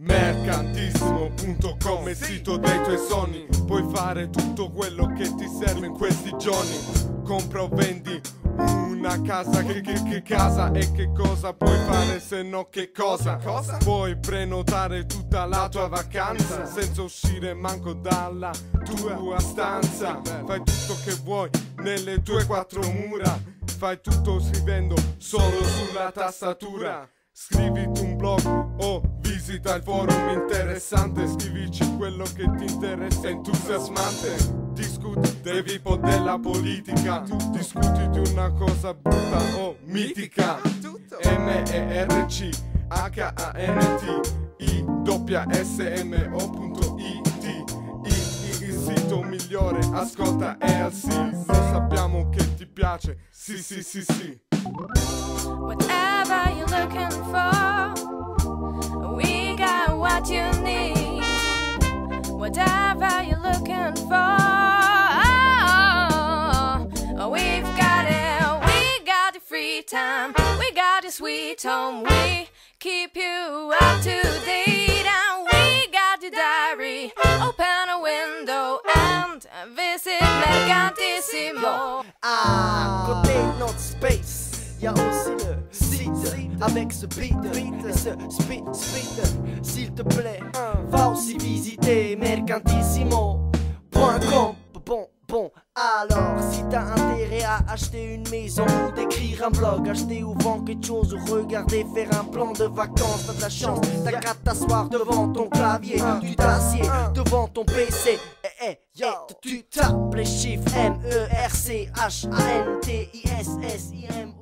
Mercantissimo.com è il sito dei tuoi sogni. Puoi fare tutto quello che ti serve in questi giorni. Compra o vendi una casa che, che, che casa e che cosa puoi fare se no che cosa? cosa? Puoi prenotare tutta la tua vacanza senza uscire manco dalla tua stanza. Fai tutto che vuoi nelle tue quattro mura. Fai tutto scrivendo solo sulla tastatura Scriviti un blog o visita il forum interessante Scrivici quello che ti interessa. Entusiasmante Discuti dei VIP della politica. Discuti di una cosa brutta o mitica. M-E-R-C H-A-N-T I doppia S-M-O.it Il sito migliore ascolta sì. Lo sappiamo che ti piace. Sì sì sì sì. Whatever Whatever you're looking for, oh, we've got it. We got the free time. We got the sweet home. We keep you up to date, and we got the diary. Open a window and visit Mercantissimo. Ah, côté notre space, y'a aussi le site avec ce beat et ce speed speed. S'il te plaît, aussi visiter mercantissimo.com. Bon, bon, alors si t'as intérêt à acheter une maison ou d'écrire un blog, acheter ou vendre quelque chose ou regarder faire un plan de vacances, t'as de la chance, t'as qu'à t'asseoir devant ton clavier, tu t'assieds devant ton PC. Eh, eh, et tu tapes les chiffres M-E-R-C-H-A-N-T-I-S-S-I-M-O.